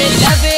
in love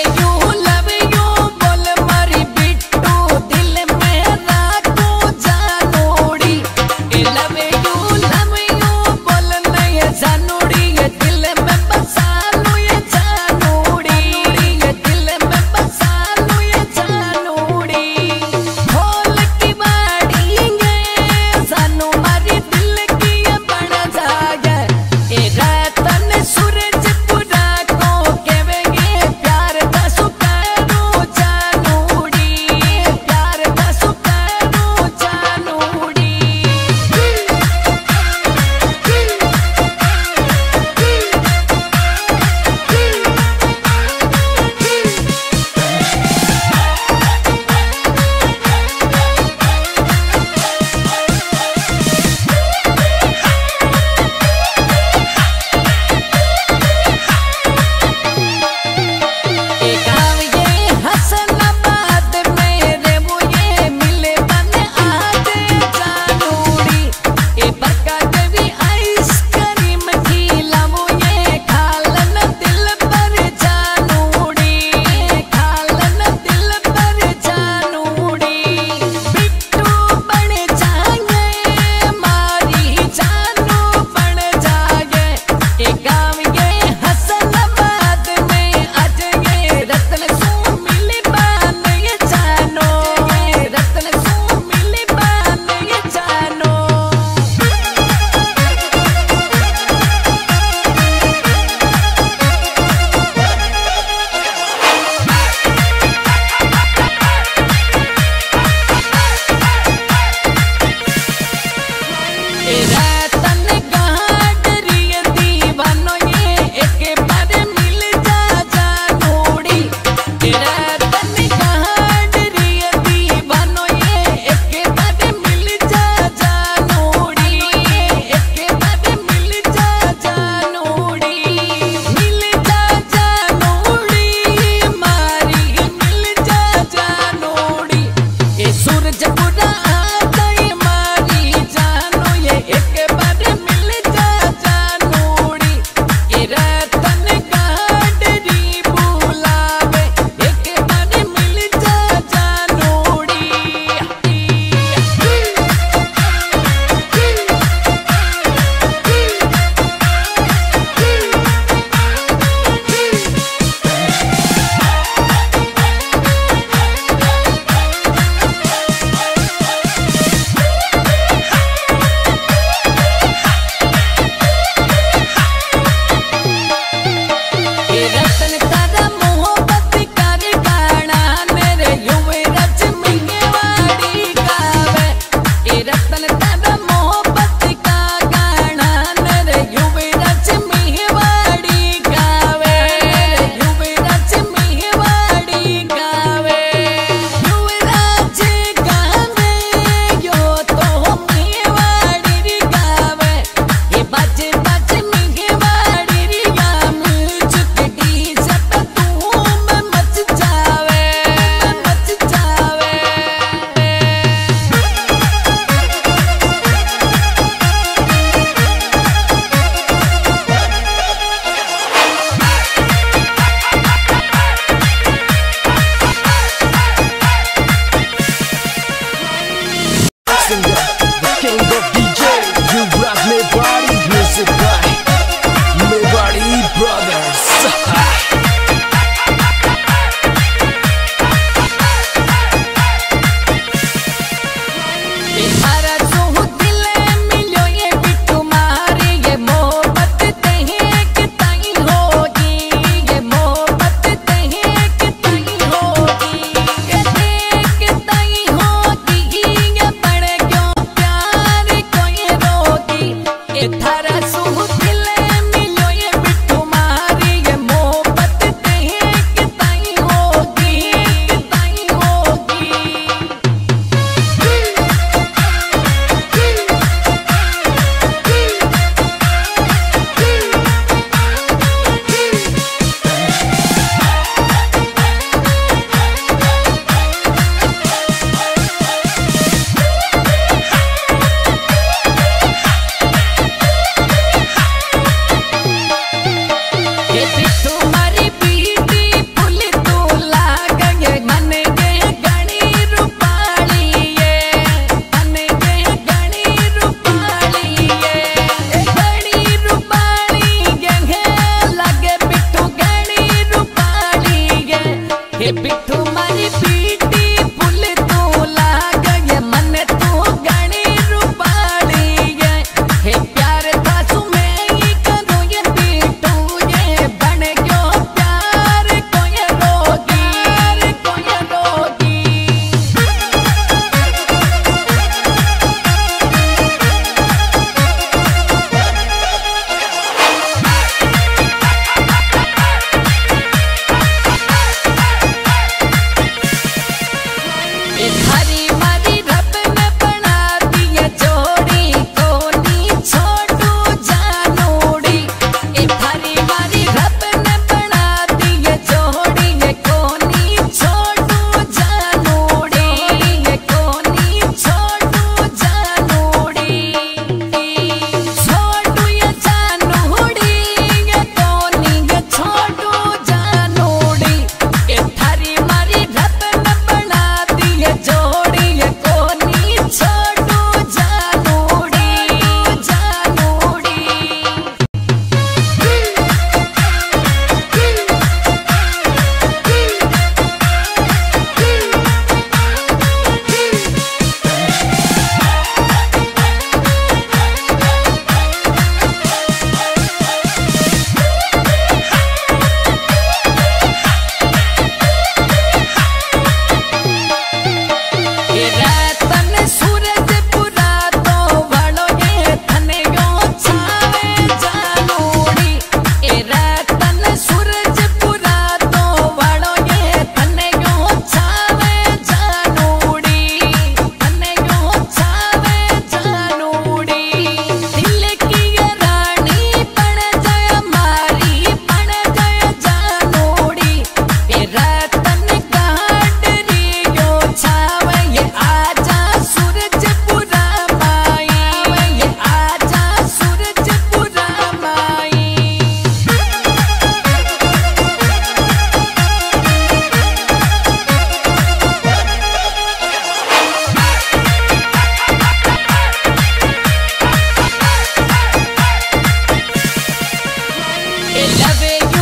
Love you.